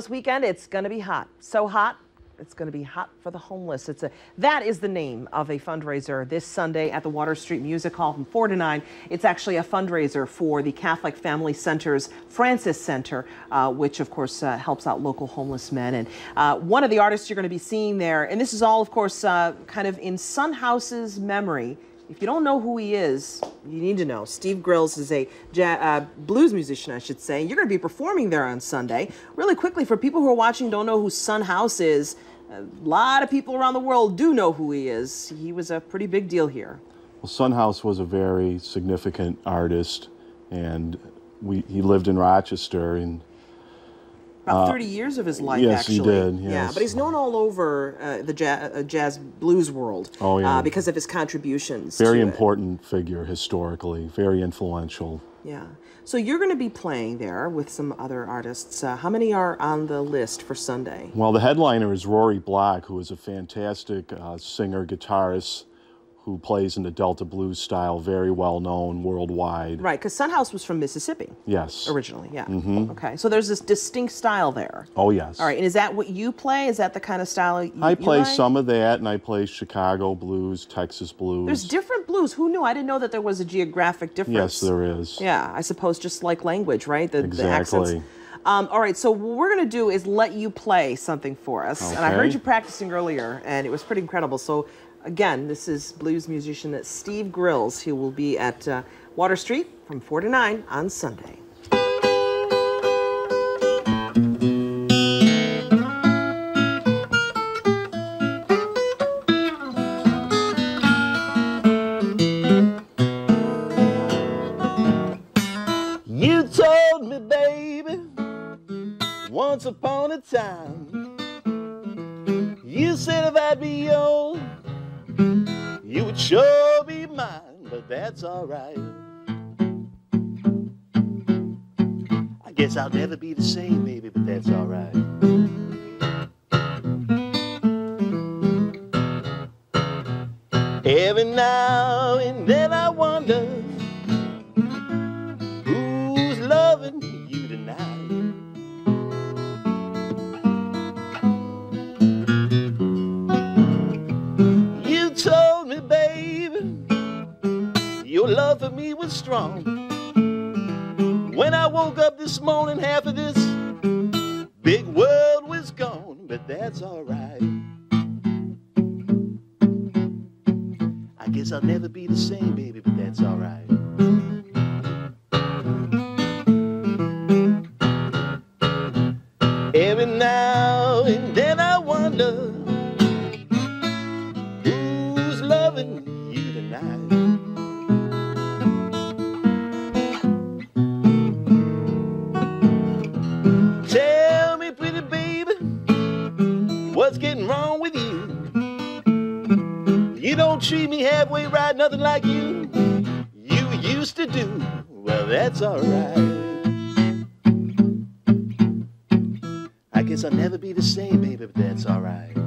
This weekend, it's going to be hot. So hot, it's going to be hot for the homeless. It's a that is the name of a fundraiser this Sunday at the Water Street Music Hall from 4 to 9. It's actually a fundraiser for the Catholic Family Center's Francis Center, uh, which of course uh, helps out local homeless men. And uh, one of the artists you're going to be seeing there, and this is all, of course, uh, kind of in Son House's memory. If you don't know who he is, you need to know. Steve Grills is a uh, blues musician, I should say. You're going to be performing there on Sunday. Really quickly, for people who are watching don't know who Son House is, a lot of people around the world do know who he is. He was a pretty big deal here. Well, Son House was a very significant artist, and we, he lived in Rochester, and about uh, 30 years of his life, yes, actually. he did. Yes. Yeah, but he's known all over uh, the jazz, uh, jazz, blues world. Oh, yeah. Uh, because of his contributions. Very important it. figure historically, very influential. Yeah. So you're going to be playing there with some other artists. Uh, how many are on the list for Sunday? Well, the headliner is Rory Block, who is a fantastic uh, singer, guitarist, who plays in the Delta blues style, very well known worldwide. Right, because Son House was from Mississippi. Yes. Originally, yeah. Mm-hmm. Okay, so there's this distinct style there. Oh yes. All right, and is that what you play? Is that the kind of style you, play? I play you like? some of that, and I play Chicago blues, Texas blues. There's different blues. Who knew? I didn't know that there was a geographic difference. Yes, there is. Yeah, I suppose just like language, right? The, exactly. the accents. Um, all right, so what we're going to do is let you play something for us. Okay. And I heard you practicing earlier, and it was pretty incredible. So Again, this is blues musician Steve Grills, who will be at uh, Water Street from 4 to 9 on Sunday. Once upon a time, you said if I'd be yours, you would sure be mine, but that's alright. I guess I'll never be the same, baby, but that's alright. Every now and then I wonder for me was strong. When I woke up this morning, half of this big world was gone, but that's alright. I guess I'll never be the same, baby, but that's alright. Every now and then I wonder don't treat me halfway right, nothing like you you used to do. Well, that's alright. I guess I'll never be the same, baby, but that's alright.